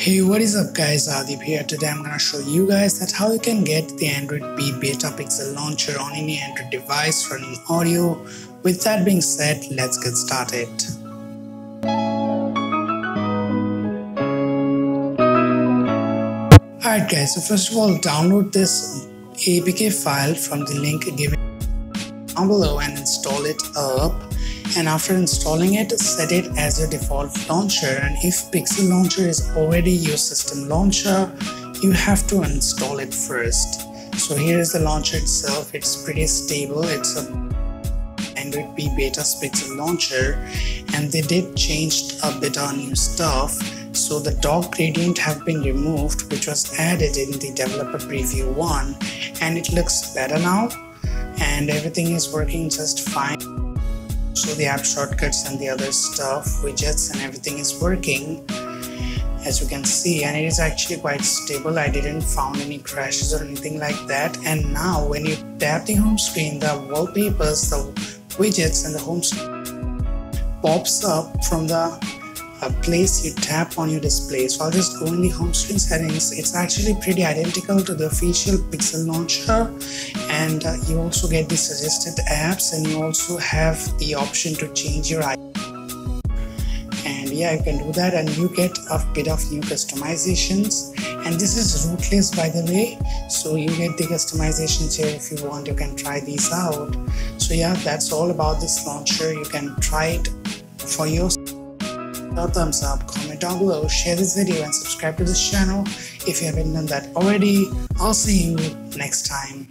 Hey what is up guys? Adib here. Today I'm gonna show you guys that how you can get the Android P beta pixel launcher on any Android device running Oreo. With that being said let's get started. Alright guys so first of all download this APK file from the link given down below and install it up and after installing it set it as your default launcher. And if pixel launcher is already your system launcher you have to install it first. So here is the launcher itself. It's pretty stable. It's a android p beta pixel launcher. And they did change a bit on new stuff. So the dock gradient have been removed which was added in the developer preview 1 and it looks better now. And everything is working just fine so the app shortcuts and the other stuff widgets and everything is working as you can see. And it is actually quite stable. I didn't found any crashes or anything like that. And now when you tap the home screen the wallpapers the widgets and the home screen pops up from the a place you tap on your display. So I'll just go in the home screen settings. It's actually pretty identical to the official Pixel launcher and uh, you also get the suggested apps and you also have the option to change your icon. And yeah, you can do that and you get a bit of new customizations and this is rootless by the way so you get the customizations here if you want you can try these out so yeah that's all about this launcher you can try it for yourself a thumbs up, comment down below, share this video and subscribe to this channel if you haven't done that already. I'll see you next time.